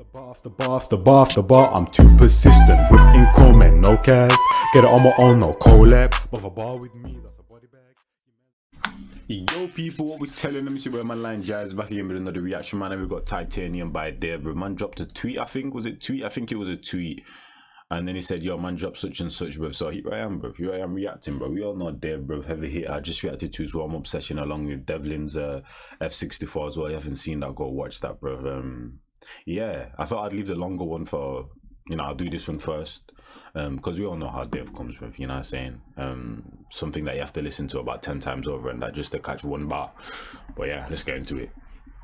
the bar, the bar, the bar, the bar. I'm too persistent. Whipping comment, no cast. Get it on my own, no collab. But a with me, that's a body bag. Yo, people, what we telling them? See where ManLykeNjies back again with another reaction, man. And we got titanium by bro. Man dropped a tweet, I think. Was it tweet? I think it was a tweet. And then he said, Yo, man, drop such and such, bro. So here I am, bro. Here I am reacting, bro. We all know Dev, bro. Heavy hit. I just reacted to his warm up session along with Devlin's uh, F64 as well. You haven't seen that, go watch that, bro. Um, yeah, I thought I'd leave the longer one for, you know, I'll do this one first. Because um, we all know how Dev comes with, you know what I'm saying? Um, something that you have to listen to about 10 times over and that just to catch one bar. But yeah, let's get into it.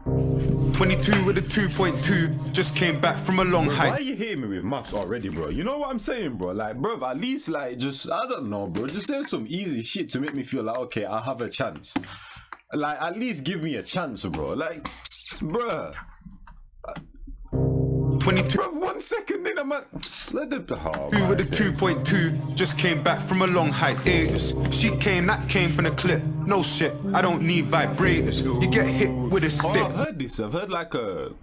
22 with a 2.2, just came back from a long hike. Why are you hitting me with maths already, bro? You know what I'm saying, bro? Like, bro, at least, like, just, I don't know, bro. Just say some easy shit to make me feel like, okay, I have a chance. Like, at least give me a chance, bro. Like, bro. 22 Bro, one second, then I'm at. Let the. Oh, Two with a 2.2, just came back from a long hiatus. She came, that came from the clip. No shit, I don't need vibrators. You get hit with a Oh, stick. I've heard this. I've heard like a.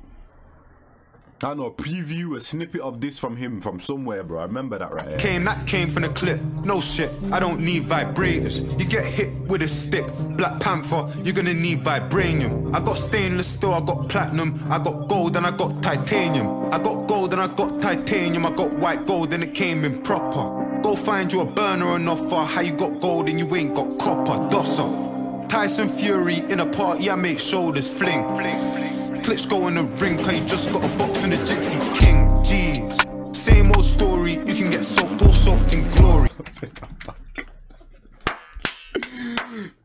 I know, preview, a snippet of this from him from somewhere, bro. I remember that right. Came, that came from the clip. No shit, I don't need vibrators. You get hit with a stick. Black Panther, you're gonna need vibranium. I got stainless steel, I got platinum, I got gold and I got titanium. I got gold and I got titanium, I got white gold and it came in proper. Go find you a burner and offer. How you got gold and you ain't got copper? Dosser. Tyson Fury in a party, I make shoulders fling. fling, fling. Klitschko in the ring, cause you just got a box in the Gypsy King. Jeez. Same old story, you can get soaked or soaked in glory.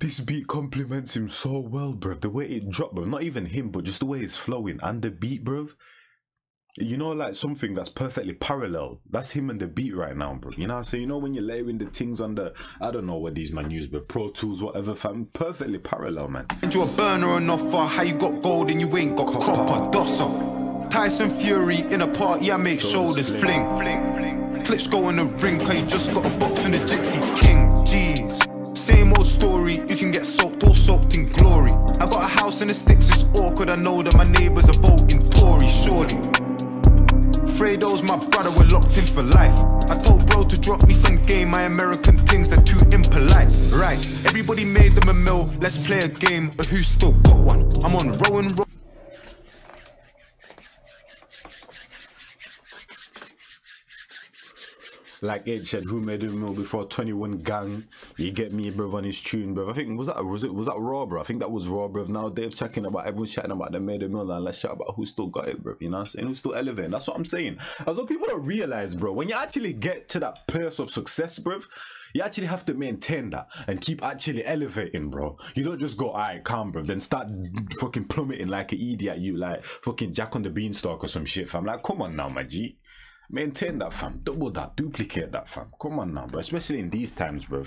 This beat complements him so well, bro. The way it dropped, bro. Not even him, but just the way it's flowing and the beat, bro. You know, like something that's perfectly parallel. That's him and the beat right now, bro. You know so You know when you're layering the things on the, I don't know what these man use, but Pro Tools, whatever, fam. Perfectly parallel, man. Find you a burner and offer. How you got gold and you ain't got copper? Dosser. Tyson Fury in a party, I make shoulders fling. fling fling Klitschko in the ring, cause you just got a box in the Gypsy King. Jeez. Same old story, you can get soaked or soaked in glory. I got a house in the sticks, it's awkward. I know that my neighbors are surely. Fredo's my brother, we're locked in for life. I told bro to drop me some game, my American things, they're too impolite. Right, everybody made them a mill, let's play a game of who still got one. I'm on row and row. Like Ed said, who made a mill before 21 gang? You get me, bro, on his tune, bro. I think was that was it was that raw, bro? I think that was raw, bro. Now Dave's talking about everyone's chatting about the made a mill and let's chat about who still got it, bro. You know what I'm saying? Who's still elevating? That's what I'm saying. That's what people don't realize, bro. When you actually get to that place of success, bro, you actually have to maintain that and keep actually elevating, bro. You don't just go, alright, calm, bro, then start fucking plummeting like an idiot, you like fucking Jack on the Beanstalk or some shit, fam. I'm like, come on now, my G. Maintain that, fam. Double that. Duplicate that, fam. Come on now, bro. Especially in these times, bro.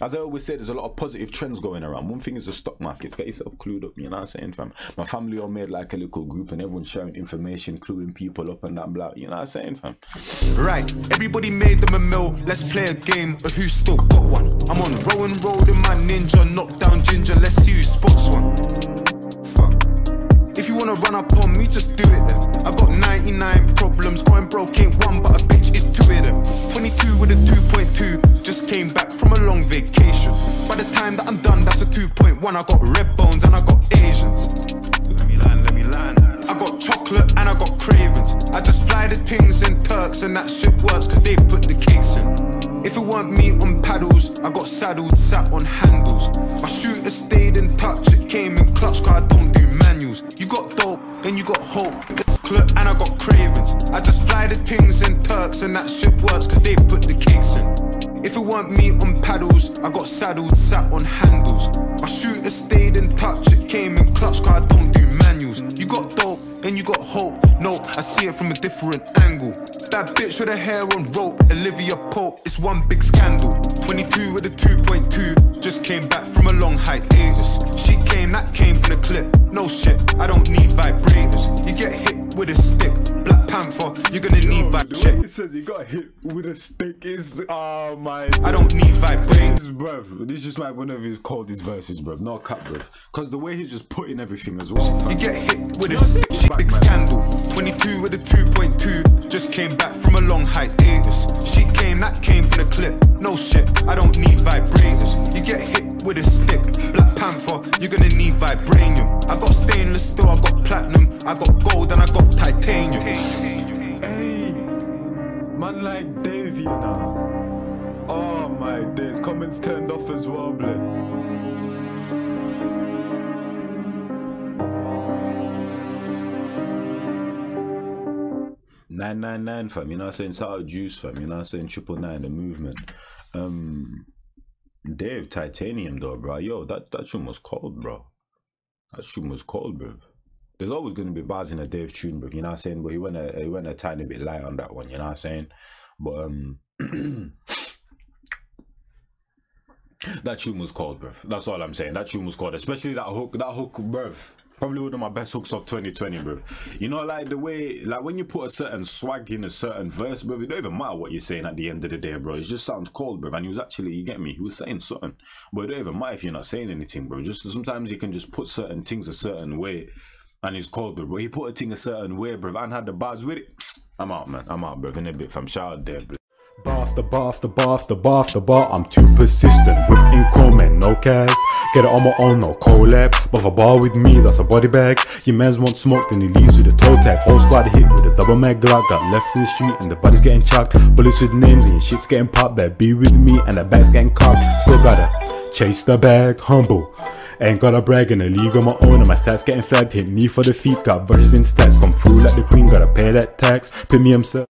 As I always say, there's a lot of positive trends going around. One thing is the stock market. Get yourself clued up. You know what I'm saying, fam? My family all made like a little group and everyone's sharing information, cluing people up and that blah. You know what I'm saying, fam? Right, everybody made them a mill, let's play a game of who still got one. I'm on row and roll in my ninja, knock down ginger, let's see who spots one. If you wanna run up on me, just do it then. I got 99 problems, going broke ain't one, but a bitch is two of them. 22 with a 2.2, just came back from a long vacation. By the time that I'm done, that's a 2.1. I got red bones and I got Asians. Let me land, let me land. I got chocolate and I got cravings. I just fly the things in Turks and that shit works cause they put the cakes in. If it weren't me on paddles, I got saddled, sat on handles. My shooter stayed in touch, it came in clutch cause I don't do manuals. You got dope, then you got hope. And I got cravings. I just fly the things in Turks and that shit works cause they put the cakes in. If it weren't me on paddles, I got saddled, sat on handles. My shooter stayed in touch, it came in clutch cause I don't do manuals. You got dope, then you got hope. No, I see it from a different angle. That bitch with her hair on rope, Olivia Pope, it's one big scandal. 22 with a 2.2, just came back from a long hiatus. With a stick is, oh my. I don't need vibrators. This, bruv, this is just like one of his called his verses, bruv. No cap, bruv. Because the way he's just putting everything as well. You get hit with a stick, she big scandal. 22 with a 2.2, just came back from a long hiatus. She came, that came from the clip. No shit, I don't need vibrators. You get hit with a stick. Black Panther, you're gonna need vibranium. I got stainless steel, I got platinum. I got gold and I got titanium. Man like Dave, you know. Oh my days, comments turned off as well, blood. Nine nine nine fam, you know what I'm saying? Sour juice fam, you know what I'm saying? Triple nine, the movement. Um Dave Titanium though, bro. Yo, that that tune was cold, bro. That tune was cold, bro. There's always gonna be bars in a Dave tune, bro. You know what I'm saying? But he went a he went a tiny bit light on that one, you know what I'm saying? But um that tune was cold, bro. That's all I'm saying. That tune was cold, especially that hook. That hook, bro. Probably one of my best hooks of 2020, bro. You know, like the way, like when you put a certain swag in a certain verse, bro, it don't even matter what you're saying at the end of the day, bro. It just sounds cold, bro. And he was actually, you get me, he was saying something. But it don't even matter if you're not saying anything, bro. Just sometimes you can just put certain things a certain way and it's cold, bro. But he put a thing a certain way, bro, and had the bars with it. I'm out, man. I'm out, bro. In a bit from shout out there, bro. Bar the bar the bar the bar the bar, I'm too persistent. Whipping comment, no cast. Get it on my own, no collab. But a bar with me, that's a body bag. Your mans want smoke, then he leaves with a toe tag. Whole squad hit with a double mag glock. Got left in the street and the body's getting chucked. Bullets with names and your shit's getting popped. Better be with me and the bag's getting cocked. Still gotta chase the bag, humble. Ain't got a brag in the league on my own and my stats getting flagged. Hit me for the feet, got verses in stats. Come through like the queen, gotta pay that tax. Premium sir.